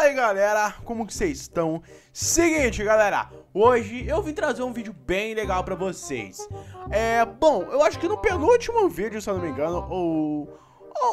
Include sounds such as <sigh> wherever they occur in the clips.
aí galera, como que vocês estão? Seguinte galera, hoje eu vim trazer um vídeo bem legal pra vocês É, bom, eu acho que no penúltimo vídeo, se eu não me engano, ou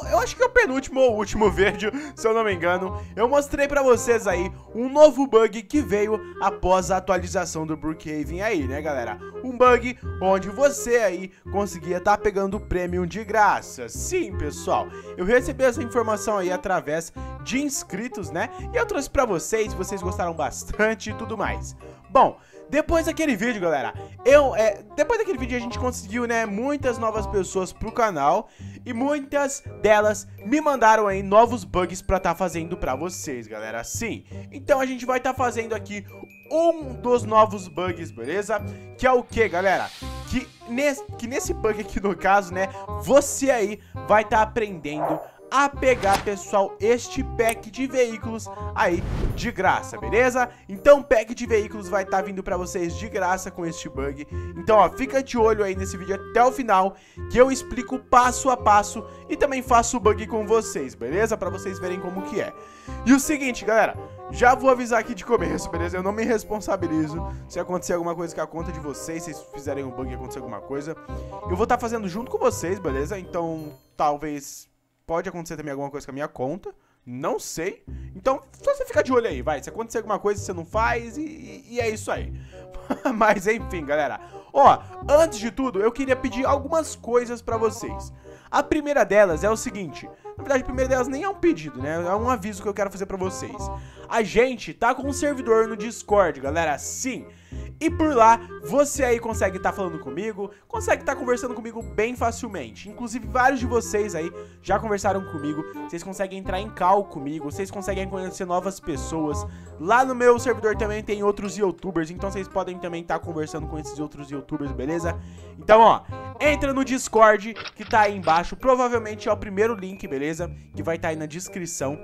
eu acho que é o penúltimo ou último <laughs> vídeo, se eu não me engano, eu mostrei pra vocês aí um novo bug que veio após a atualização do Brookhaven aí, né, galera? Um bug onde você aí conseguia estar tá pegando o prêmio de graça. Sim, pessoal, eu recebi essa informação aí através de inscritos, né? E eu trouxe pra vocês, vocês gostaram bastante e tudo mais. Bom, depois daquele vídeo, galera, eu, é, depois daquele vídeo a gente conseguiu, né, muitas novas pessoas pro canal e muitas delas me mandaram aí novos bugs pra tá fazendo pra vocês, galera, sim. Então a gente vai tá fazendo aqui um dos novos bugs, beleza? Que é o que, galera? Que nesse, que nesse bug aqui no caso, né, você aí vai tá aprendendo a pegar, pessoal, este pack de veículos aí de graça, beleza? Então pack de veículos vai estar tá vindo pra vocês de graça com este bug. Então, ó, fica de olho aí nesse vídeo até o final, que eu explico passo a passo e também faço o bug com vocês, beleza? Pra vocês verem como que é. E o seguinte, galera, já vou avisar aqui de começo, beleza? Eu não me responsabilizo se acontecer alguma coisa com a conta de vocês, se vocês fizerem um bug e acontecer alguma coisa. Eu vou estar tá fazendo junto com vocês, beleza? Então, talvez Pode acontecer também alguma coisa com a minha conta. Não sei. Então, só você ficar de olho aí, vai. Se acontecer alguma coisa, você não faz e, e é isso aí. <laughs> Mas enfim, galera. Ó, antes de tudo, eu queria pedir algumas coisas pra vocês. A primeira delas é o seguinte. Na verdade, a primeira delas nem é um pedido, né? É um aviso que eu quero fazer pra vocês. A gente tá com um servidor no Discord, galera. Sim. E por lá, você aí consegue estar tá falando comigo, consegue estar tá conversando comigo bem facilmente. Inclusive, vários de vocês aí já conversaram comigo, vocês conseguem entrar em cal comigo, vocês conseguem conhecer novas pessoas. Lá no meu servidor também tem outros youtubers, então vocês podem também estar tá conversando com esses outros youtubers, beleza? Então, ó, entra no Discord que tá aí embaixo, provavelmente é o primeiro link, beleza? Que vai estar tá aí na descrição.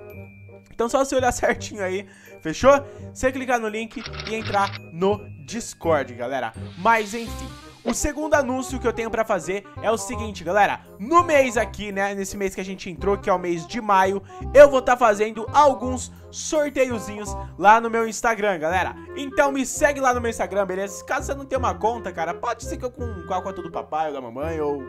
Então só você olhar <laughs> certinho aí, fechou? Você clicar no link e entrar no Discord, galera. Mas enfim, o segundo anúncio que eu tenho pra fazer é o seguinte, galera. No mês aqui, né, nesse mês que a gente entrou, que é o mês de maio, eu vou estar tá fazendo alguns sorteiozinhos lá no meu Instagram, galera. Então me segue lá no meu Instagram, beleza? Caso você não tenha uma conta, cara, pode ser que eu com, com a conta do papai ou da mamãe ou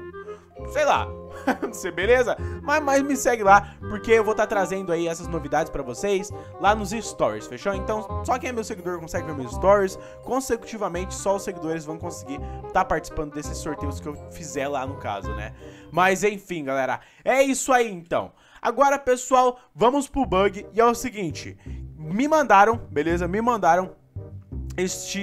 sei lá, <laughs> não sei, beleza? Mas, mas me segue lá, porque eu vou estar tá trazendo aí essas novidades pra vocês lá nos stories, fechou? Então, só quem é meu seguidor consegue ver meus stories, consecutivamente só os seguidores vão conseguir estar tá participando desses sorteios que eu fizer lá no caso, né? Mas enfim, galera, é isso aí então. Agora, pessoal, vamos pro bug e é o seguinte, me mandaram, beleza? Me mandaram este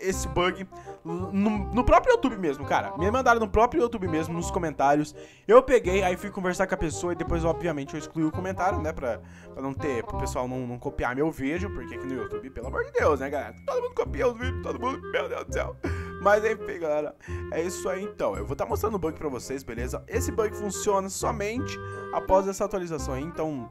esse bug no, no, próprio YouTube mesmo, cara. Me mandaram no próprio YouTube mesmo, nos comentários. Eu peguei, aí fui conversar com a pessoa e depois, obviamente, eu excluí o comentário, né? Pra, pra não ter, pro pessoal não, não copiar meu vídeo, porque aqui no YouTube, pelo amor de Deus, né, galera? Todo mundo copia os vídeos, todo mundo, meu Deus do céu. Mas enfim, galera, é isso aí então. Eu vou estar tá mostrando o bug pra vocês, beleza? Esse bug funciona somente após essa atualização aí, então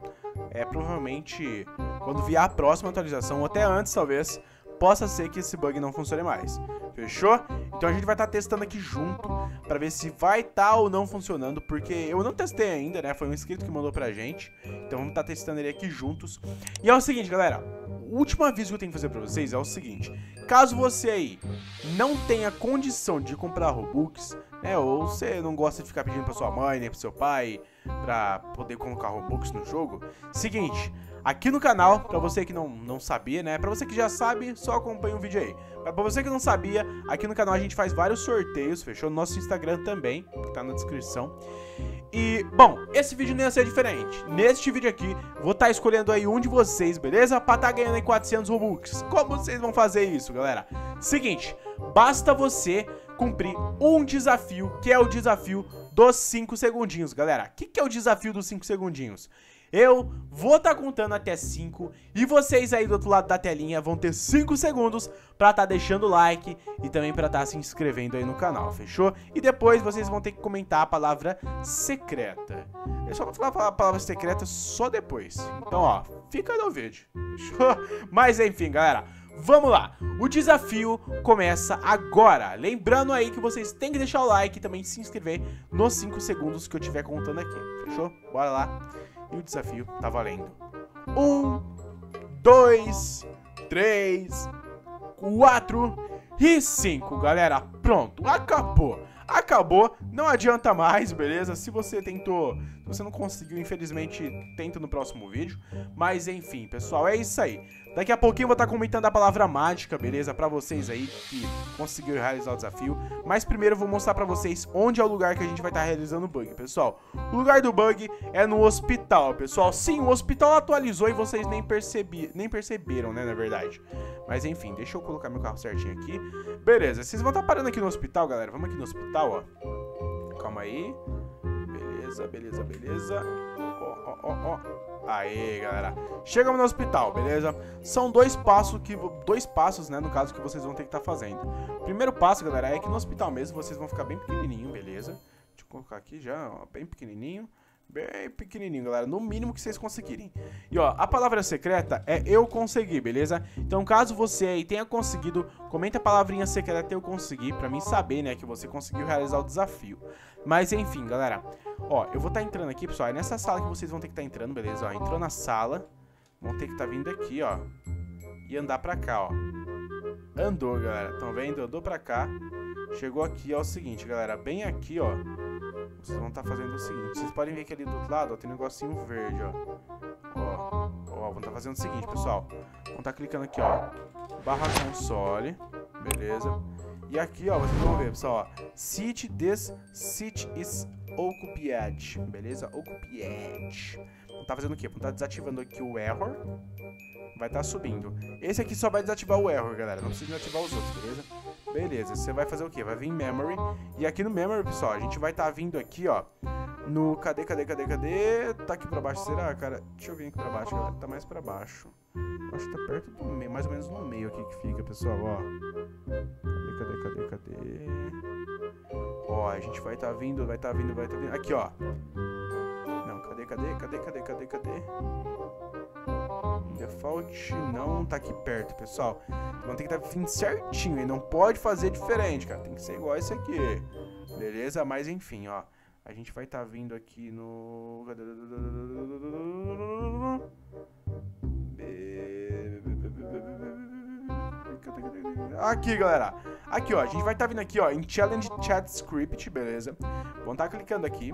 é provavelmente quando vier a próxima atualização, ou até antes talvez, possa ser que esse bug não funcione mais. Fechou? Então a gente vai estar tá testando aqui junto para ver se vai estar tá ou não funcionando, porque eu não testei ainda, né? Foi um inscrito que mandou pra gente. Então vamos estar tá testando ele aqui juntos. E é o seguinte, galera, o último aviso que eu tenho que fazer pra vocês é o seguinte. Caso você aí não tenha condição de comprar Robux, né? Ou você não gosta de ficar pedindo pra sua mãe, nem pro seu pai, pra poder colocar Robux no jogo. Seguinte, aqui no canal, pra você que não, não sabia, né? Pra você que já sabe, só acompanha o vídeo aí. Mas pra você que não sabia, aqui no canal a gente faz vários sorteios, fechou? No nosso Instagram também, que tá na descrição. E, bom, esse vídeo não ia ser diferente. Neste vídeo aqui, vou estar tá escolhendo aí um de vocês, beleza? Pra tá ganhando aí 400 Robux. Como vocês vão fazer isso, galera? Seguinte, basta você cumprir um desafio, que é o desafio dos 5 segundinhos, galera. O que, que é o desafio dos 5 segundinhos? Eu vou estar tá contando até 5 e vocês aí do outro lado da telinha vão ter 5 segundos para estar tá deixando o like e também para estar tá se inscrevendo aí no canal, fechou? E depois vocês vão ter que comentar a palavra secreta. Eu só vou falar a palavra secreta só depois. Então, ó, fica no vídeo, fechou? <laughs> Mas enfim, galera, Vamos lá, o desafio começa agora. Lembrando aí que vocês têm que deixar o like e também se inscrever nos 5 segundos que eu estiver contando aqui, fechou? Bora lá. E o desafio tá valendo. Um, 2, 3, 4 e 5, galera. Pronto, acabou. Acabou, não adianta mais, beleza? Se você tentou, se você não conseguiu, infelizmente, tenta no próximo vídeo. Mas enfim, pessoal, é isso aí. Daqui a pouquinho eu vou estar comentando a palavra mágica, beleza? Pra vocês aí que conseguiram realizar o desafio. Mas primeiro eu vou mostrar pra vocês onde é o lugar que a gente vai estar realizando o bug, pessoal. O lugar do bug é no hospital, pessoal. Sim, o hospital atualizou e vocês nem, percebi, nem perceberam, né, na verdade. Mas enfim, deixa eu colocar meu carro certinho aqui. Beleza, vocês vão estar parando aqui no hospital, galera. Vamos aqui no hospital, ó. Calma aí. Beleza, beleza, beleza. Ó, ó, ó, ó. Aê, galera. Chegamos no hospital, beleza? São dois passos que dois passos, né, no caso que vocês vão ter que estar tá fazendo. Primeiro passo, galera, é que no hospital mesmo vocês vão ficar bem pequenininho, beleza? Deixa eu colocar aqui já, ó, bem pequenininho. Bem pequenininho, galera, no mínimo que vocês conseguirem. E ó, a palavra secreta é eu consegui, beleza? Então caso você aí tenha conseguido, comenta a palavrinha secreta eu consegui, pra mim saber, né, que você conseguiu realizar o desafio. Mas enfim, galera, ó, eu vou estar tá entrando aqui, pessoal, é nessa sala que vocês vão ter que estar tá entrando, beleza? Ó, entrou na sala, vão ter que estar tá vindo aqui, ó, e andar pra cá, ó. Andou, galera, estão vendo? Andou pra cá, chegou aqui, é o seguinte, galera, bem aqui, ó, vocês vão estar tá fazendo o seguinte. Vocês podem ver que ali do outro lado ó, tem um negocinho verde, ó. Ó, ó, vão estar tá fazendo o seguinte, pessoal. Vão estar tá clicando aqui, ó. Barra console. Beleza. E aqui, ó, vocês vão ver, pessoal, ó. Sit this, is occupied. Beleza? Occupied. Estar fazendo o quê? Estar desativando aqui o error. Vai estar subindo. Esse aqui só vai desativar o error, galera. Não precisa desativar os outros, beleza? Beleza, você vai fazer o quê? Vai vir em Memory. E aqui no Memory, pessoal, a gente vai estar tá vindo aqui, ó. No... Cadê, cadê, cadê, cadê? Tá aqui pra baixo, será, cara? Deixa eu vir aqui pra baixo, galera. Tá mais pra baixo. Acho que tá perto do meio, mais ou menos no meio aqui que fica, pessoal, ó. Cadê, cadê, cadê, cadê? Ó, a gente vai tá vindo, vai tá vindo, vai tá vindo. Aqui, ó. Não, cadê, cadê, cadê, cadê, cadê, cadê? Default não tá aqui perto, pessoal. Então tem que estar tá vindo certinho e não pode fazer diferente, cara. Tem que ser igual esse aqui. Beleza? Mas enfim, ó. A gente vai estar tá vindo aqui no... Aqui, galera. Aqui, ó. A gente vai estar tá vindo aqui, ó, em Challenge Chat Script, beleza? Vamos estar tá clicando aqui.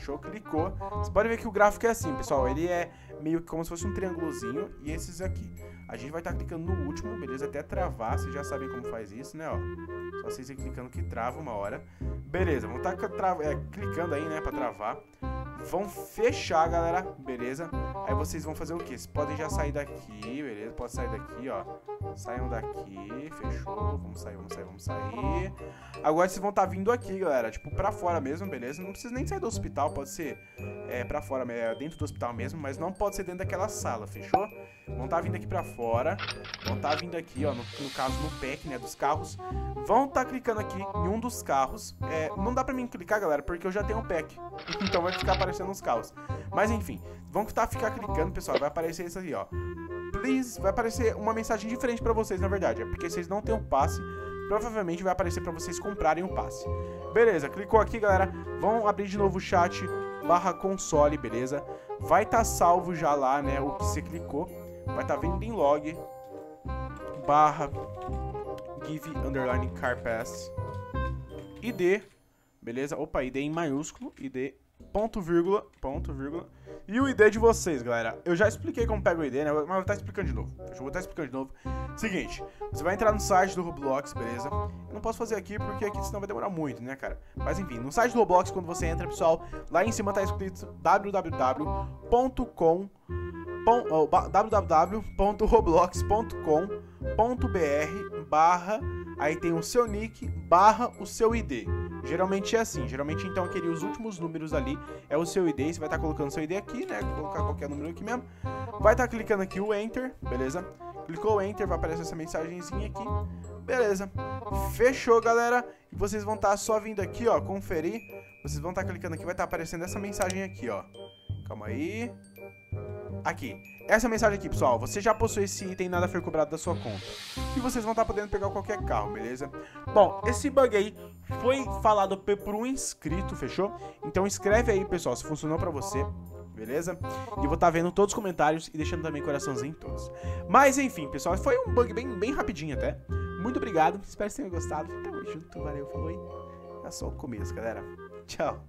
Fechou? Clicou. Você pode ver que o gráfico é assim, pessoal. Ele é meio que como se fosse um triângulozinho. E esses aqui. A gente vai estar tá clicando no último, beleza? Até travar. Vocês já sabem como faz isso, né, ó. Só vocês ir clicando que trava uma hora. Beleza, vamos estar tá é, clicando aí, né, pra travar vão fechar, galera, beleza? Aí vocês vão fazer o quê? Vocês podem já sair daqui, beleza? Pode sair daqui, ó. Saiam daqui, fechou. Vamos sair, vamos sair, vamos sair. Agora vocês vão estar tá vindo aqui, galera, tipo, pra fora mesmo, beleza? Não precisa nem sair do hospital, pode ser é, pra fora, é, dentro do hospital mesmo, mas não pode ser dentro daquela sala, fechou? Vão estar tá vindo aqui pra fora, vão estar tá vindo aqui, ó, no, no, caso, no pack, né, dos carros. Vão estar tá clicando aqui em um dos carros. É, não dá pra mim clicar, galera, porque eu já tenho um pack. <laughs> então vai ficar aparecendo nos carros. Mas enfim, vão estar ficar clicando, pessoal, vai aparecer isso aqui, ó. Please, vai aparecer uma mensagem diferente pra vocês, na verdade. É porque vocês não têm o um passe provavelmente vai aparecer para vocês comprarem o um passe. Beleza, clicou aqui, galera. Vão abrir de novo o chat barra console, beleza? Vai estar tá salvo já lá, né, o que você clicou. Vai estar tá vindo em log barra give underline carpass id, beleza? Opa, id em maiúsculo, id ponto vírgula, ponto vírgula. E o ID de vocês, galera. Eu já expliquei como pega o ID, né? Mas vou estar explicando de novo. Eu vou estar explicando de novo. Seguinte, você vai entrar no site do Roblox, beleza? Eu não posso fazer aqui porque aqui senão vai demorar muito, né, cara? Mas enfim, no site do Roblox, quando você entra, pessoal, lá em cima tá escrito www.com www.roblox.com.br barra aí tem o seu nick barra o seu ID. Geralmente é assim, geralmente então aquele os últimos números ali é o seu ID, você vai estar tá colocando seu ID aqui, né? Colocar qualquer número aqui mesmo. Vai estar tá clicando aqui o Enter, beleza? Clicou Enter, vai aparecer essa mensagenzinha aqui. Beleza. Fechou, galera. E vocês vão estar tá só vindo aqui, ó, conferir. Vocês vão estar tá clicando aqui, vai estar tá aparecendo essa mensagem aqui, ó. Calma aí. Aqui. Essa mensagem aqui, pessoal. Você já possui esse item, nada foi cobrado da sua conta. E vocês vão estar podendo pegar qualquer carro, beleza? Bom, esse bug aí foi falado por um inscrito, fechou? Então escreve aí, pessoal, se funcionou pra você, beleza? E vou estar tá vendo todos os comentários e deixando também coraçãozinho em todos. Mas enfim, pessoal, foi um bug bem, bem rapidinho até. Muito obrigado, espero que tenham gostado. Tamo junto, valeu, falou aí. É só o começo, galera. Tchau.